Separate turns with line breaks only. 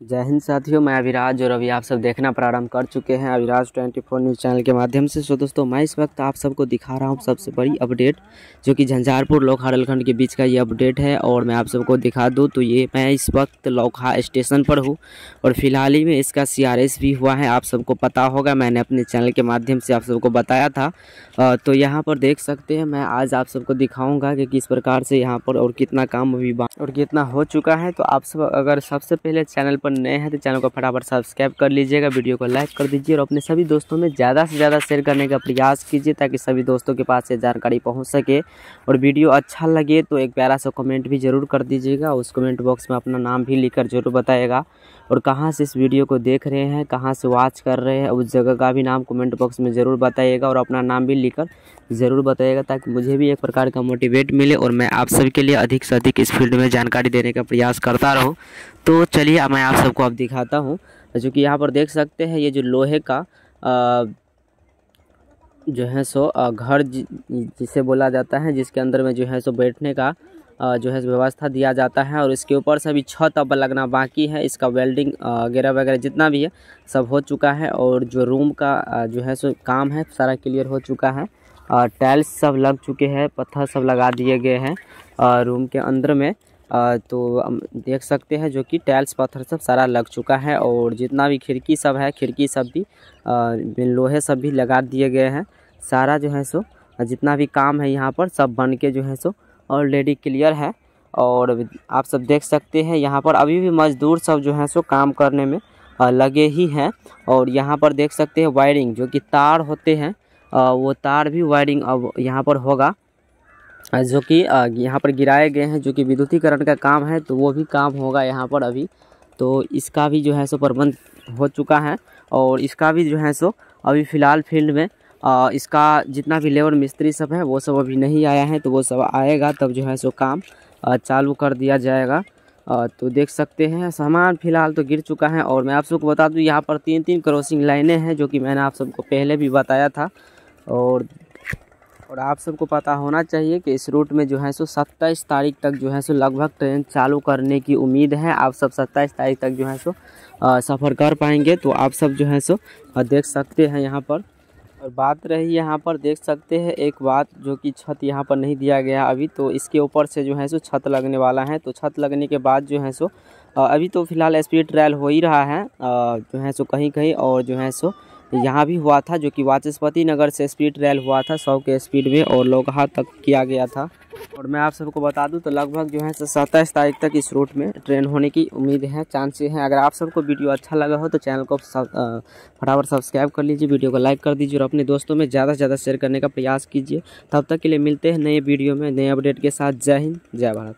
जय हिंद साथियों, मैं अभिराज और अभी आप सब देखना प्रारंभ कर चुके हैं अभिराज 24 न्यूज़ चैनल के माध्यम से। सो दोस्तों, मैं इस वक्त आप सबको दिखा रहा हूँ सबसे बड़ी अपडेट, जो कि झंझारपुर लोखा के बीच का ये अपडेट है, और मैं आप सबको दिखा दूँ तो ये मैं इस वक्त लोखा स्टेशन पर हूँ, और फ़िलहाल ही में इसका सीआरएस भी हुआ है, आप सबको पता होगा, मैंने अपने चैनल के माध्यम से आप सबको बताया था। तो यहाँ पर देख सकते हैं, मैं आज आप सबको दिखाऊँगा कि किस प्रकार से यहाँ पर और कितना काम अभी और कितना हो चुका है तो आप सब अगर सबसे पहले चैनल पर नए हैं तो चैनल को फटाफट सब्सक्राइब कर लीजिएगा, वीडियो को लाइक कर दीजिए और अपने सभी दोस्तों में ज़्यादा से ज़्यादा शेयर करने का प्रयास कीजिए, ताकि सभी दोस्तों के पास ये जानकारी पहुँच सके। और वीडियो अच्छा लगे तो एक प्यारा सा कमेंट भी ज़रूर कर दीजिएगा, उस कमेंट बॉक्स में अपना नाम भी लिख ज़रूर बताएगा। और कहाँ से इस वीडियो को देख रहे हैं, कहाँ से वॉच कर रहे हैं, उस जगह का भी नाम कमेंट बॉक्स में ज़रूर बताइएगा और अपना नाम भी लिखकर ज़रूर बताइएगा ताकि मुझे भी एक प्रकार का मोटिवेट मिले और मैं आप सभी के लिए अधिक से अधिक इस फ़ील्ड में जानकारी देने का प्रयास करता रहूँ। तो चलिए मैं आप सबको अब दिखाता हूँ। जो कि यहाँ पर देख सकते हैं ये जो लोहे का आ, जो है सो घर जिसे बोला जाता है जिसके अंदर में जो है सो बैठने का जो है व्यवस्था दिया जाता है और इसके ऊपर से अभी छत अब लगना बाकी है। इसका वेल्डिंग वगैरह वगैरह जितना भी है सब हो चुका है और जो रूम का जो है सो काम है सारा क्लियर हो चुका है। टाइल्स सब लग चुके हैं पत्थर सब लगा दिए गए हैं रूम के अंदर में। तो देख सकते हैं जो कि टाइल्स पत्थर सब सारा लग चुका है और जितना भी खिड़की सब है, खिड़की सब भी लोहे सब भी लगा दिए गए हैं। सारा जो है सो, जितना भी काम है यहाँ पर सब बन के जो है सो ऑलरेडी क्लियर है। और आप सब देख सकते हैं यहाँ पर अभी भी मज़दूर सब जो है सो, काम करने में लगे ही हैं। और यहाँ पर देख सकते हैं वायरिंग जो कि तार होते हैं वो तार भी वायरिंग अब यहाँ पर होगा। जो कि यहाँ पर गिराए गए हैं जो कि विद्युतीकरण का काम है तो वो भी काम होगा यहाँ पर अभी। तो इसका भी जो है सो प्रबंध हो चुका है और इसका भी जो है सो अभी फ़िलहाल फ़ील्ड में आ, इसका जितना भी लेबर मिस्त्री सब है वो सब अभी नहीं आया है तो वो सब आएगा तब जो है सो काम चालू कर दिया जाएगा। आ, तो देख सकते हैं सामान फ़िलहाल तो गिर चुका है और मैं आप सबको बता दूँ यहाँ पर तीन तीन क्रॉसिंग लाइनें हैं जो कि मैंने आप सबको पहले भी बताया था और और आप सबको पता होना चाहिए कि इस रूट में जो है सो सत्ताईस तारीख तक जो है सो लगभग ट्रेन चालू करने की उम्मीद है। आप सब सत्ताईस तारीख तक जो है सो सफ़र कर पाएँगे। तो आप सब जो है सो देख सकते हैं यहाँ पर। और बात रही यहाँ पर, देख सकते हैं एक बात जो कि छत यहाँ पर नहीं दिया गया अभी तो इसके ऊपर से जो है सो छत लगने वाला है। तो छत लगने के बाद जो है सो अभी तो फ़िलहाल स्पीड ट्रायल हो ही रहा है जो है सो कहीं कहीं और जो है सो यहाँ भी हुआ था जो कि वाचस्पति नगर से स्पीड ट्रायल हुआ था, सौ के स्पीड में और लोकहा तक किया गया था। और मैं आप सबको बता दूँ तो लगभग जो है सत्ताईस तारीख तक इस रूट में ट्रेन होने की उम्मीद है, चांसेस हैं। अगर आप सबको वीडियो अच्छा लगा हो तो चैनल को फटाफट सब्सक्राइब कर लीजिए, वीडियो को लाइक कर दीजिए और अपने दोस्तों में ज़्यादा से ज़्यादा शेयर करने का प्रयास कीजिए। तब तक के लिए मिलते हैं नए वीडियो में नए अपडेट के साथ। जय हिंद, जय भारत।